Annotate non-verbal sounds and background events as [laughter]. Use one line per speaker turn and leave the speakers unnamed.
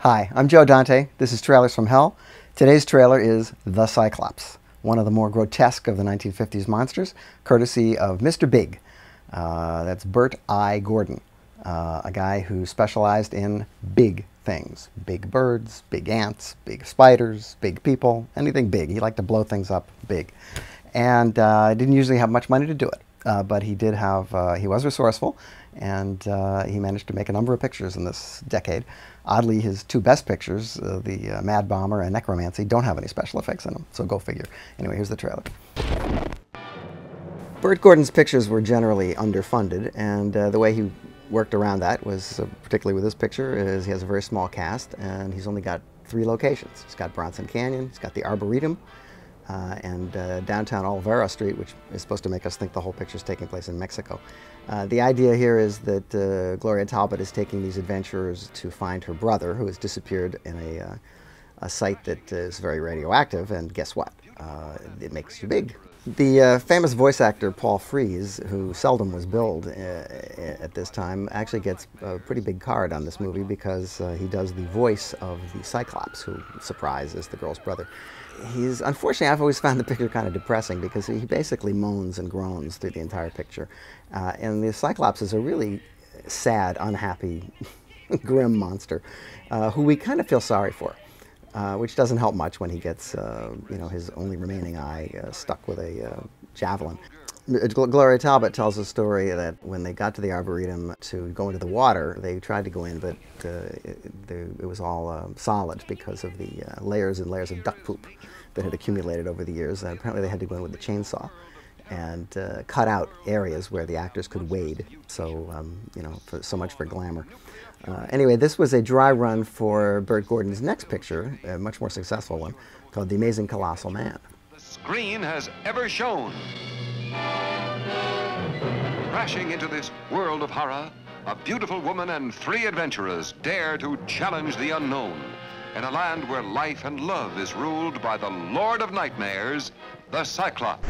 Hi, I'm Joe Dante. This is Trailers from Hell. Today's trailer is The Cyclops, one of the more grotesque of the 1950s monsters, courtesy of Mr. Big. Uh, that's Bert I. Gordon, uh, a guy who specialized in big things big birds, big ants, big spiders, big people, anything big. He liked to blow things up big. And uh, didn't usually have much money to do it. Uh, but he did have, uh, he was resourceful, and uh, he managed to make a number of pictures in this decade. Oddly, his two best pictures, uh, the uh, Mad Bomber and Necromancy, don't have any special effects in them, so go figure. Anyway, here's the trailer. Bert Gordon's pictures were generally underfunded, and uh, the way he worked around that was, particularly with this picture, is he has a very small cast, and he's only got three locations. He's got Bronson Canyon, he's got the Arboretum, uh, and uh, downtown Olvera Street, which is supposed to make us think the whole picture is taking place in Mexico. Uh, the idea here is that uh, Gloria Talbott is taking these adventurers to find her brother, who has disappeared in a, uh, a site that is very radioactive, and guess what? Uh, it makes you big. The famous voice actor Paul Frees, who seldom was billed at this time, actually gets a pretty big card on this movie because he does the voice of the Cyclops, who, surprise, is the girl's brother he's unfortunately I've always found the picture kind of depressing because he basically moans and groans through the entire picture, uh, and the Cyclops is a really sad, unhappy, [laughs] grim monster uh, who we kind of feel sorry for. Uh, which doesn't help much when he gets, uh, you know, his only remaining eye uh, stuck with a uh, javelin. Gloria Talbott tells a story that when they got to the Arboretum to go into the water, they tried to go in, but uh, it, it, was all solid because of the layers and layers of duck poop that had accumulated over the years. And apparently they had to go in with a chainsaw and uh, cut out areas where the actors could wade. So, um, you know, for, so much for glamour. Uh, anyway, this was a dry run for Bert Gordon's next picture, a much more successful one, called The Amazing Colossal Man.
The screen has ever shown. Crashing into this world of horror, a beautiful woman and three adventurers dare to challenge the unknown in a land where life and love is ruled by the Lord of Nightmares, the Cyclops.